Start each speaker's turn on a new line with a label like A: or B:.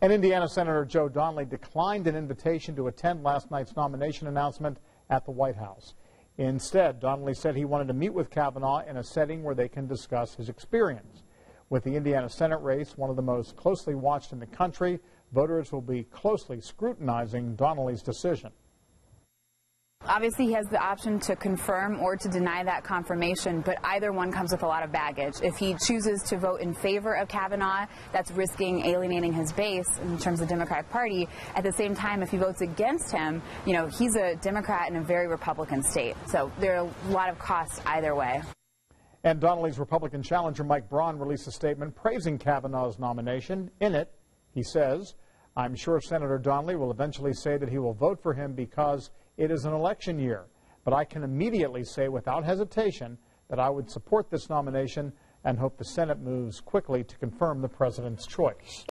A: And Indiana Senator Joe Donnelly declined an invitation to attend last night's nomination announcement at the White House. Instead, Donnelly said he wanted to meet with Kavanaugh in a setting where they can discuss his experience. With the Indiana Senate race, one of the most closely watched in the country, voters will be closely scrutinizing Donnelly's decision.
B: Obviously, he has the option to confirm or to deny that confirmation, but either one comes with a lot of baggage. If he chooses to vote in favor of Kavanaugh, that's risking alienating his base in terms of the Democratic Party. At the same time, if he votes against him, you know, he's a Democrat in a very Republican state. So there are a lot of costs either way.
A: And Donnelly's Republican challenger Mike Braun released a statement praising Kavanaugh's nomination. In it, he says, I'm sure Senator Donnelly will eventually say that he will vote for him because it is an election year. But I can immediately say without hesitation that I would support this nomination and hope the Senate moves quickly to confirm the president's choice.